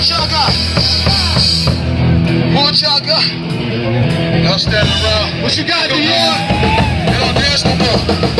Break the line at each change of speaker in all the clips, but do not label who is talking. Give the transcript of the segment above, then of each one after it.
What y'all got?
What y'all got? Y'all standing around. What you got, New York? Y'all dance no more.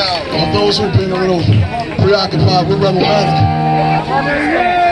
On those who've been a little preoccupied with Rebelmatic.